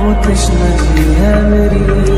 वो कृष्ण जी है मेरी।